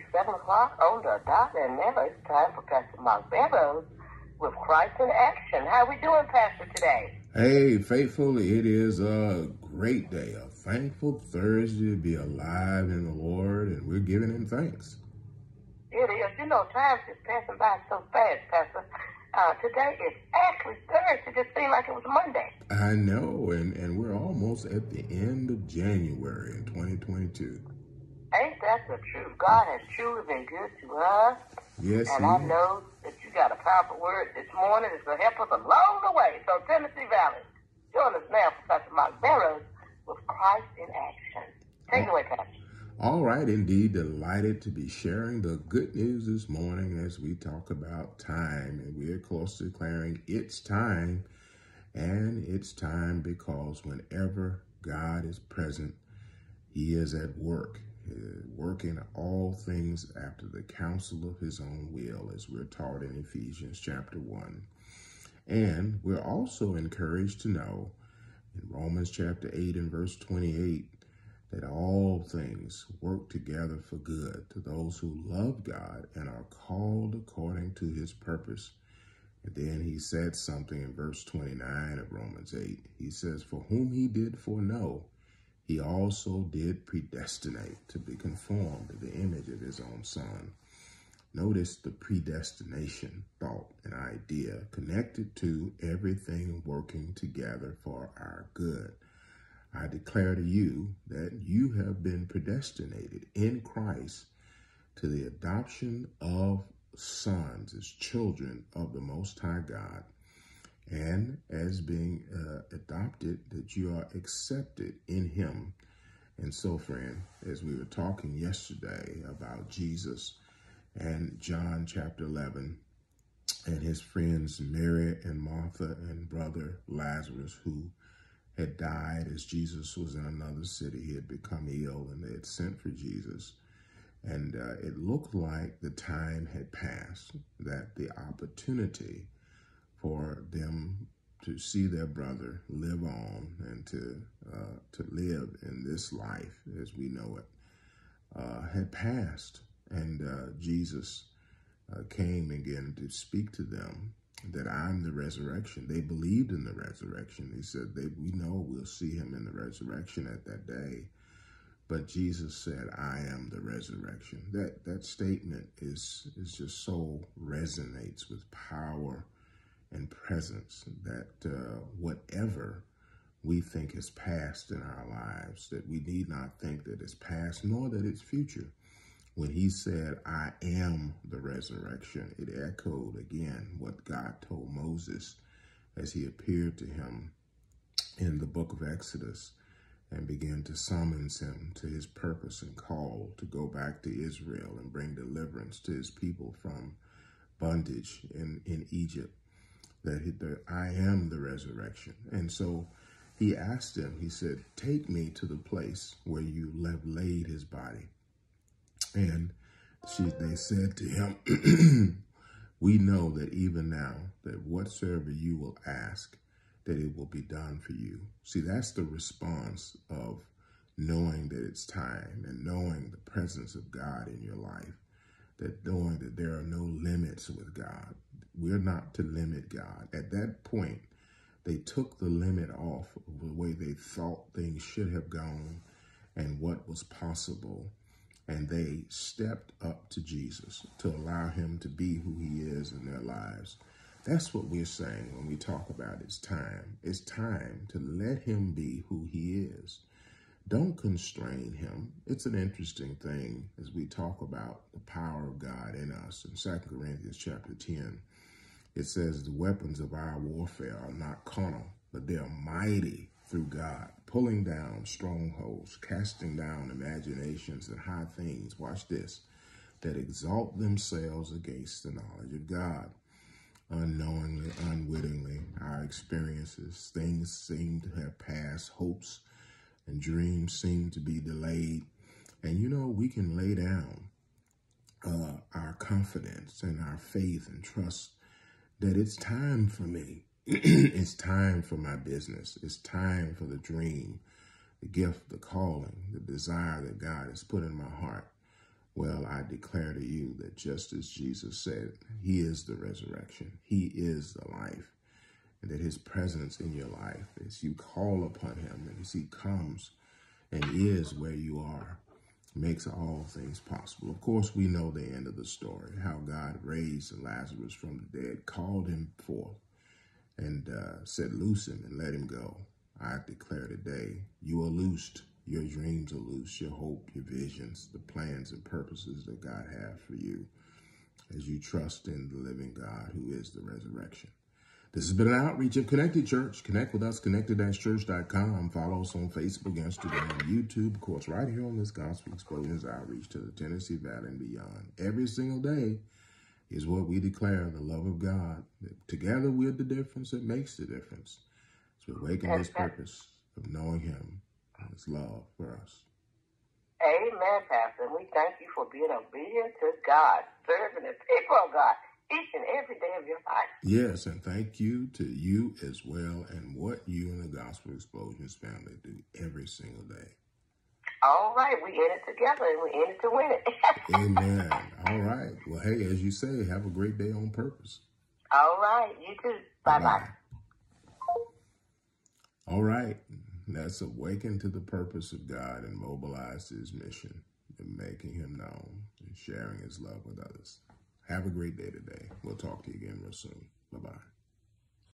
It's 7 o'clock on the dot, and now it's time for Pastor Mark Barrows with Christ in Action. How we doing, Pastor, today? Hey, faithful, it is a great day, a thankful Thursday to be alive in the Lord, and we're giving him thanks. It is. You know, time's just passing by so fast, Pastor. Uh, today is actually Thursday. It just seemed like it was Monday. I know, and, and we're almost at the end of January in 2022. Ain't that the truth? God has truly been good to us. Yes, And I is. know that you got a powerful word this morning that's going to help us along the way. So, Tennessee Valley, join us now for Pastor Mark Barrows with Christ in Action. Take it away, Pastor. All right, indeed, delighted to be sharing the good news this morning as we talk about time. And we're close to declaring it's time. And it's time because whenever God is present, he is at work, Uh, working all things after the counsel of his own will, as we're taught in Ephesians chapter 1. And we're also encouraged to know in Romans chapter 8 and verse 28 that all things work together for good to those who love God and are called according to his purpose. And then he said something in verse 29 of Romans 8. He says, For whom he did foreknow, he also did predestinate to be conformed to the image of his own son. Notice the predestination thought and idea connected to everything working together for our good. I declare to you that you have been predestinated in Christ to the adoption of sons as children of the Most High God, and as being uh, adopted, that you are accepted in Him. And so, friend, as we were talking yesterday about Jesus and John chapter 11, and his friends Mary and Martha and brother Lazarus, who had died as Jesus was in another city. He had become ill and they had sent for Jesus. And uh, it looked like the time had passed, that the opportunity for them to see their brother live on and to uh, to live in this life as we know it uh, had passed. And uh, Jesus uh, came again to speak to them that I'm the resurrection. They believed in the resurrection. He said, they, we know we'll see him in the resurrection at that day. But Jesus said, I am the resurrection. That that statement is, is just so resonates with power and presence that uh, whatever we think is past in our lives, that we need not think that it's past, nor that it's future. When he said, I am the resurrection, it echoed again what God told Moses as he appeared to him in the book of Exodus and began to summons him to his purpose and call to go back to Israel and bring deliverance to his people from bondage in, in Egypt. That he, that I am the resurrection. And so he asked him, he said, Take me to the place where you have laid his body. And she, they said to him, We know that even now, that whatsoever you will ask, that it will be done for you. See, that's the response of knowing that it's time and knowing the presence of God in your life, that knowing that there are no limits with God. We're not to limit God. At that point, they took the limit off of the way they thought things should have gone and what was possible. And they stepped up to Jesus to allow him to be who he is in their lives. That's what we're saying when we talk about it's time. It's time to let him be who he is. Don't constrain him. It's an interesting thing as we talk about the power of God in us. In 2 Corinthians chapter 10, it says the weapons of our warfare are not carnal, but they are mighty through God, pulling down strongholds, casting down imaginations and high things. Watch this, that exalt themselves against the knowledge of God unknowingly, unwittingly, our experiences. Things seem to have passed, hopes and dreams seem to be delayed. And you know, we can lay down uh, our confidence and our faith and trust that it's time for me. it's time for my business. It's time for the dream, the gift, the calling, the desire that God has put in my heart. Well, I declare to you that just as Jesus said, He is the resurrection, He is the life, and that His presence in your life, as you call upon Him and as He comes and is where you are, makes all things possible. Of course, we know the end of the story how God raised Lazarus from the dead, called him forth, and uh, said, Loose him and let him go. I declare today, you are loosed. Your dreams are loose, your hope, your visions, the plans and purposes that God has for you as you trust in the living God who is the resurrection. This has been an outreach of Connected Church. Connect with us, connected-church.com. Follow us on Facebook, Instagram, YouTube. Of course, right here on this Gospel Explosions outreach to the Tennessee Valley and beyond. Every single day is what we declare, the love of God. Together, we're the difference that makes the difference. So we're waking this purpose of knowing Him and His love for us. Amen, Pastor. We thank you for being obedient to God, serving the people of God each and every day of your life. Yes, and thank you to you as well and what you and the Gospel Explosions family do every single day. All right, we in it together and we in it to win it. Amen. All right. Well, hey, as you say, have a great day on purpose. All right, you too. Bye bye. All right. Let's awaken to the purpose of God and mobilize his mission in making him known and sharing his love with others. Have a great day today. We'll talk to you again real soon. Bye bye.